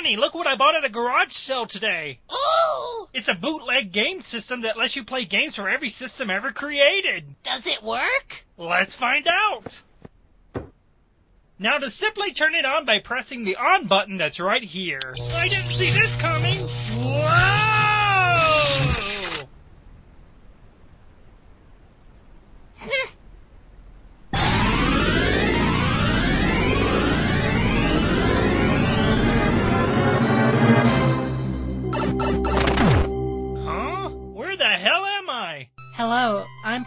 funny. Look what I bought at a garage sale today. Ooh! It's a bootleg game system that lets you play games for every system ever created. Does it work? Let's find out. Now to simply turn it on by pressing the on button that's right here. I didn't see this coming.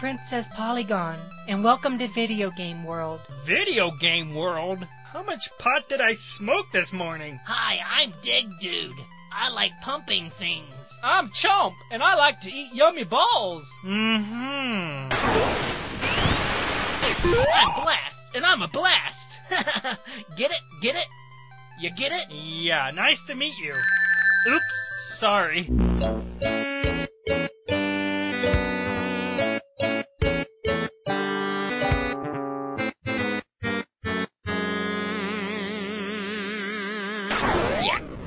Princess Polygon, and welcome to Video Game World. Video game world? How much pot did I smoke this morning? Hi, I'm Dig Dude. I like pumping things. I'm Chomp, and I like to eat yummy balls. Mm-hmm. I'm Blast, and I'm a blast. get it? Get it? You get it? Yeah, nice to meet you. Oops, sorry.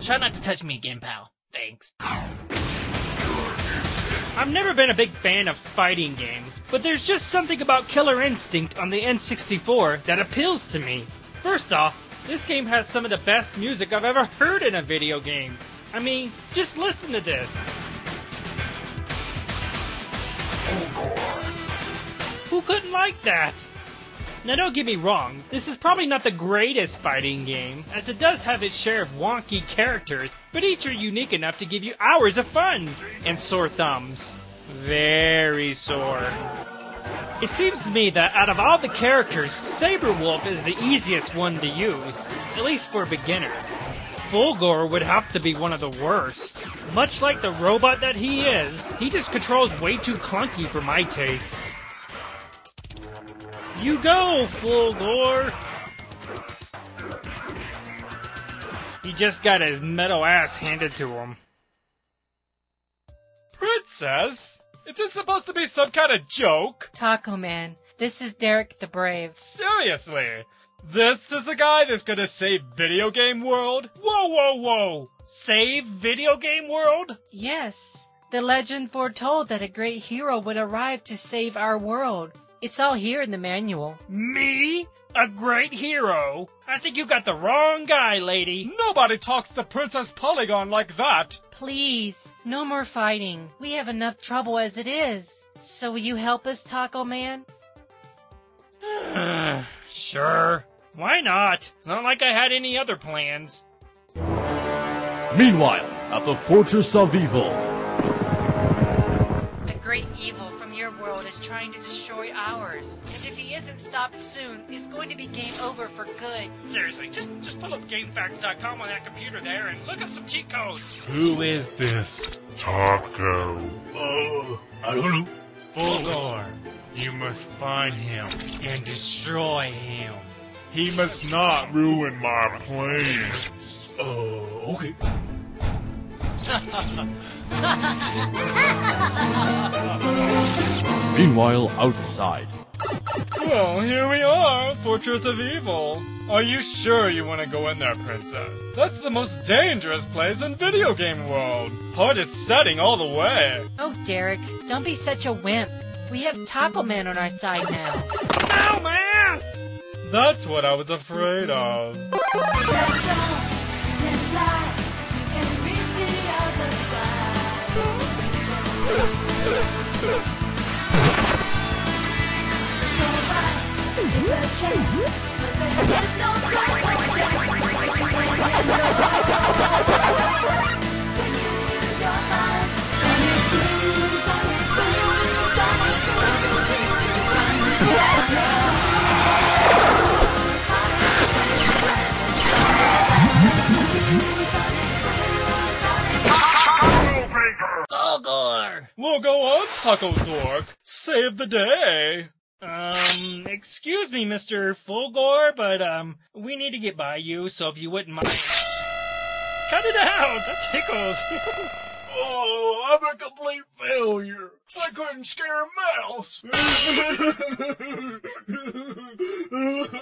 Try not to touch me again, pal. Thanks. I've never been a big fan of fighting games, but there's just something about Killer Instinct on the N64 that appeals to me. First off, this game has some of the best music I've ever heard in a video game. I mean, just listen to this. Who couldn't like that? Now don't get me wrong, this is probably not the greatest fighting game, as it does have its share of wonky characters, but each are unique enough to give you hours of fun and sore thumbs. Very sore. It seems to me that out of all the characters, Sabrewulf is the easiest one to use, at least for beginners. Fulgor would have to be one of the worst. Much like the robot that he is, he just controls way too clunky for my tastes. You go, Fulgor! He just got his metal ass handed to him. Princess? Is this supposed to be some kind of joke? Taco Man, this is Derek the Brave. Seriously? This is the guy that's gonna save Video Game World? Whoa, whoa, whoa! Save Video Game World? Yes, the legend foretold that a great hero would arrive to save our world. It's all here in the manual. Me? A great hero? I think you got the wrong guy, lady. Nobody talks to Princess Polygon like that. Please, no more fighting. We have enough trouble as it is. So will you help us, Taco Man? sure. Why not? It's not like I had any other plans. Meanwhile, at the Fortress of Evil, A great evil from your world is trying to destroy ours. And if he isn't stopped soon, it's going to be game over for good. Seriously, just just pull up GameFAQs.com on that computer there and look up some cheat codes. Who is this Taco? Oh, I don't know. Fulgor. You must find him and destroy him. He must not ruin my plans. Oh, okay. meanwhile outside. Well, here we are, Fortress of Evil. Are you sure you want to go in there, Princess? That's the most dangerous place in Video Game World. Hardest setting all the way. Oh, Derek, don't be such a wimp. We have Taco Man on our side now. Ow, my ass! That's what I was afraid of. Fulgor! We'll go on, Taco Dork. Save the day. Um, excuse me, Mr. Fulgor, but, um, we need to get by you, so if you wouldn't mind. Cut it out! That tickles! Oh, I'm a complete failure. I couldn't scare a mouse.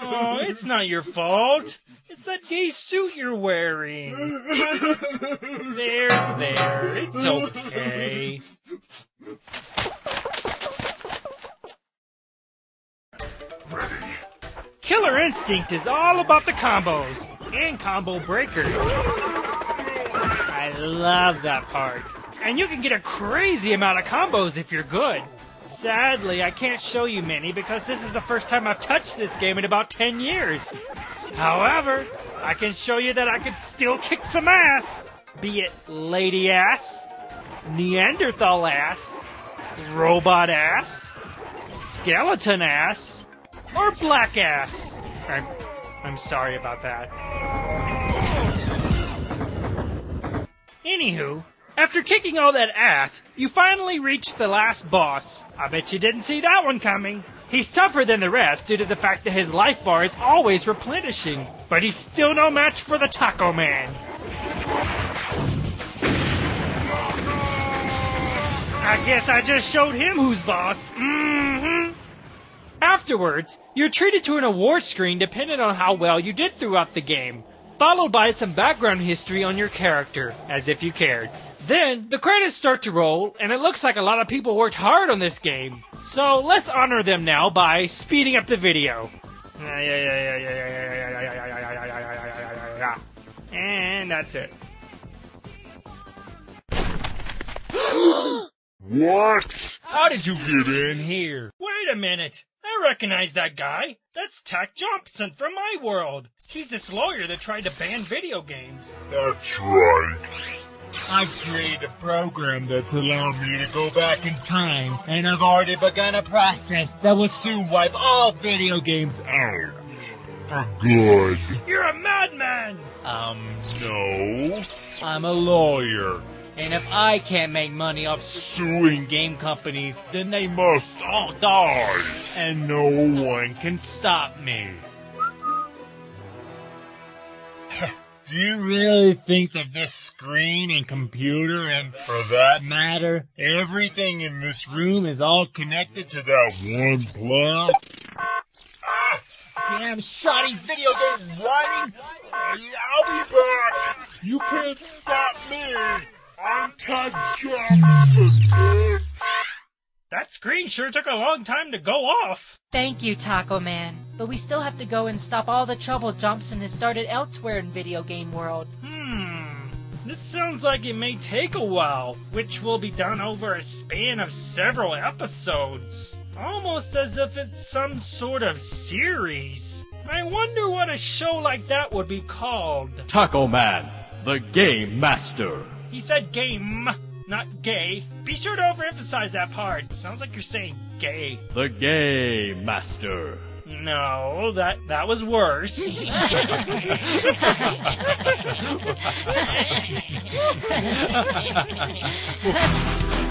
oh, it's not your fault. Gay suit you're wearing. There, there, it's okay. Killer Instinct is all about the combos and combo breakers. I love that part. And you can get a crazy amount of combos if you're good. Sadly, I can't show you many because this is the first time I've touched this game in about 10 years. However, I can show you that I can still kick some ass. Be it lady ass, Neanderthal ass, robot ass, skeleton ass, or black ass. I'm, I'm sorry about that. Anywho, after kicking all that ass, you finally reach the last boss. I bet you didn't see that one coming. He's tougher than the rest due to the fact that his life bar is always replenishing, but he's still no match for the Taco Man. I guess I just showed him who's boss. hmm Afterwards, you're treated to an award screen depending on how well you did throughout the game, followed by some background history on your character, as if you cared. Then, the credits start to roll, and it looks like a lot of people worked hard on this game. So, let's honor them now by speeding up the video. And that's it. What? How did you get in here? Wait a minute. I recognize that guy. That's Tack Johnson from my world. He's this lawyer that tried to ban video games. That's right. I've created a program that's allowed me to go back in time, and I've already begun a process that will soon wipe all video games out. For good. You're a madman! Um, no. I'm a lawyer. And if I can't make money off suing game companies, then they must all die. And no one can stop me. Do you really think that this screen and computer and, for that matter, everything in this room is all connected to that one plug? Ah, damn shoddy video game writing! I'll be back! You can't stop me! I'm Todd Johnson! That screen sure took a long time to go off. Thank you, Taco Man. But we still have to go and stop all the trouble Johnson has started elsewhere in video game world. Hmm. This sounds like it may take a while, which will be done over a span of several episodes. Almost as if it's some sort of series. I wonder what a show like that would be called. Taco Man, the Game Master. He said game, not gay. Be sure to overemphasize that part. Sounds like you're saying gay. The Game Master. No, that that was worse.